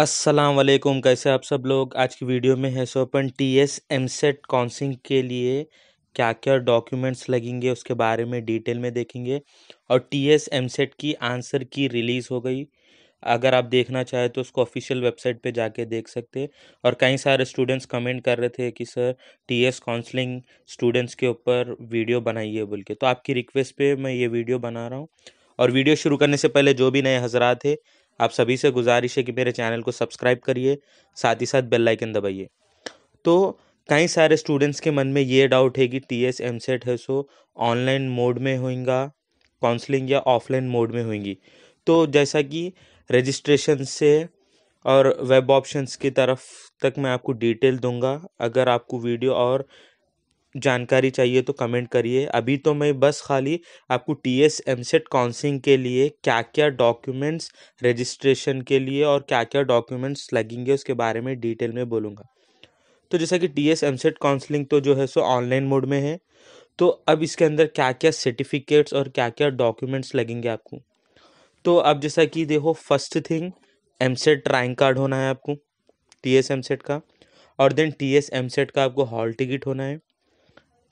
अस्सलाम वालेकुम कैसे आप सब लोग? आज की वीडियो में है सो अपन T S EAMCET counselling के लिए क्या क्या डॉक्यूमेंट्स लगेंगे, उसके बारे में डिटेल में देखेंगे। और टी एस एम सेट की आंसर की रिलीज़ हो गई। अगर आप देखना चाहें तो उसको ऑफिशियल वेबसाइट पे जाके देख सकते हैं। और कई सारे स्टूडेंट्स कमेंट कर रहे थे कि, sir T S counselling students के ऊपर वीडियो बनाइए, बोल के। तो आपकी रिक्वेस्ट पे मैं ये वीडियो बना रहा हूँ। और वीडियो शुरू करने से पहले जो भी नए हजरात थे आप सभी से गुजारिश है कि मेरे चैनल को सब्सक्राइब करिए, साथ ही साथ बेल आइकन दबाइए। तो कई सारे स्टूडेंट्स के मन में ये डाउट है कि टी एस एम सेट है सो ऑनलाइन मोड में होगा काउंसलिंग या ऑफलाइन मोड में होंगी तो जैसा कि रजिस्ट्रेशन से और वेब ऑप्शंस की तरफ़ तक मैं आपको डिटेल दूँगा। अगर आपको वीडियो और जानकारी चाहिए तो कमेंट करिए। अभी तो मैं बस खाली आपको T S EAMCET counselling के लिए क्या क्या डॉक्यूमेंट्स रजिस्ट्रेशन के लिए और क्या क्या डॉक्यूमेंट्स लगेंगे उसके बारे में डिटेल में बोलूँगा। तो जैसा कि T S EAMCET counselling तो जो है सो ऑनलाइन मोड में है। तो अब इसके अंदर क्या क्या सर्टिफिकेट्स और क्या क्या डॉक्यूमेंट्स लगेंगे आपको? तो अब जैसा कि देखो first thing EAMCET rank card होना है आपको टी एस एम सेट का। और then T S EAMCET का आपको हॉल टिकट होना है।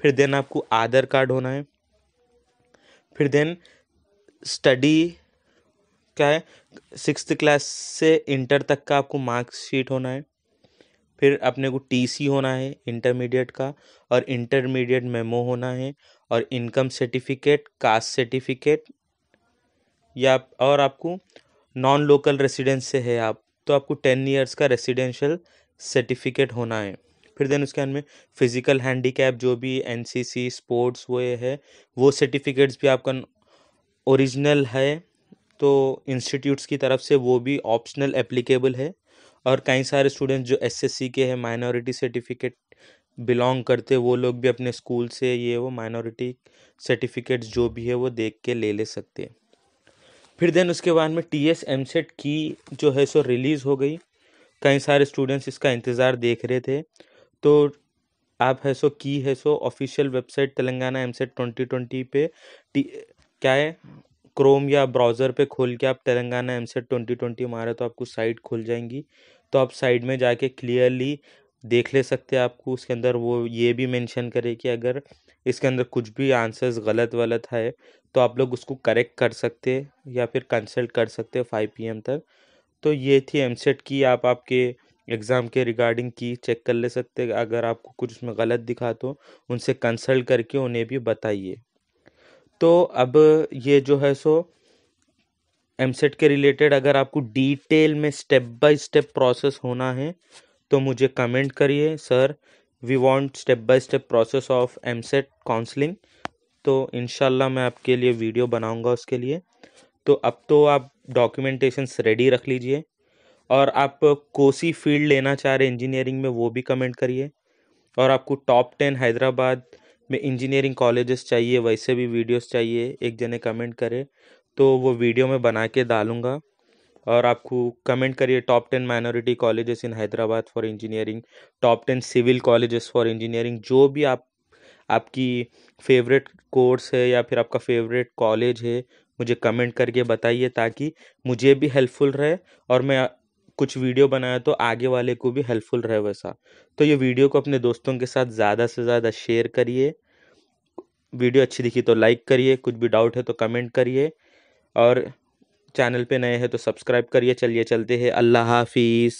फिर देन आपको आधार कार्ड होना है। फिर देन स्टडी क्या है? सिक्स क्लास से इंटर तक का आपको मार्कशीट होना है। फिर अपने को टीसी होना है इंटरमीडिएट का, और इंटरमीडिएट मेमो होना है, और इनकम सर्टिफिकेट कास्ट सर्टिफिकेट या और आपको नॉन लोकल रेसिडेंस से है आप तो आपको टेन ईयर्स का रेसिडेंशियल सर्टिफिकेट होना है। फिर देन उसके अंदर में फ़िज़िकल हैंडीकैप जो भी एनसीसी, स्पोर्ट्स वो है, वो सर्टिफिकेट्स भी आपका ओरिजिनल है तो इंस्टीट्यूट्स की तरफ़ से वो भी ऑप्शनल एप्लीकेबल है। और कई सारे स्टूडेंट्स जो एसएससी के हैं माइनॉरिटी सर्टिफिकेट बिलोंग करते वो लोग भी अपने स्कूल से ये वो माइनॉरिटी सर्टिफिकेट्स जो भी है, वो देख के ले ले सकते हैं। फिर देन उसके बाद में टी एस एम सेट की जो है, सो रिलीज़ हो गई। कई सारे स्टूडेंट्स इसका इंतज़ार देख रहे थे। तो आप है सो, की है so official website Telangana EAMCET twenty twenty पे क्या है क्रोम या ब्राउज़र पे खोल के आप Telangana EAMCET twenty twenty मारे तो आपको साइट खुल जाएँगी। तो आप साइड में जाके क्लियरली देख ले सकते हैं आपको, उसके अंदर वो ये भी मेंशन करे कि अगर इसके अंदर कुछ भी आंसर्स गलत वलत है तो आप लोग उसको करेक्ट कर सकते या फिर कंसल्ट कर सकते फाइव पी तक। तो ये थी एम सेट की, आप आपके एग्ज़ाम के रिगार्डिंग की चेक कर ले सकते अगर आपको कुछ उसमें गलत दिखा तो उनसे कंसल्ट करके उन्हें भी बताइए। तो अब ये जो है सो एम सेट के रिलेटेड अगर आपको डिटेल में स्टेप बाय स्टेप प्रोसेस होना है तो मुझे कमेंट करिए। Sir, we want step by step process of EAMCET counselling. तो इनशाला मैं आपके लिए वीडियो बनाऊँगा उसके लिए। तो अब तो आप डॉक्यूमेंटेशंस रेडी रख लीजिए। और आप कोसी फ़ील्ड लेना चाह रहे इंजीनियरिंग में, वो भी कमेंट करिए। और आपको टॉप टेन हैदराबाद में इंजीनियरिंग कॉलेजेस चाहिए, वैसे भी वीडियोस चाहिए, एक जने कमेंट करे तो वो वीडियो में बना के डालूँगा। और आपको कमेंट करिए top ten minority colleges in Hyderabad for engineering top ten civil colleges for engineering जो भी आप, आपकी फेवरेट कोर्स है या फिर आपका फेवरेट कॉलेज है, मुझे कमेंट करके बताइए ताकि मुझे भी हेल्पफुल रहे और मैं कुछ वीडियो बनाया तो आगे वाले को भी हेल्पफुल रहे वैसा। तो ये वीडियो को अपने दोस्तों के साथ ज़्यादा से ज़्यादा शेयर करिए। वीडियो अच्छी दिखी तो लाइक करिए, कुछ भी डाउट है तो कमेंट करिए। और चैनल पे नए हैं तो सब्सक्राइब करिए। चलिए चलते हैं। अल्लाह हाफिज़।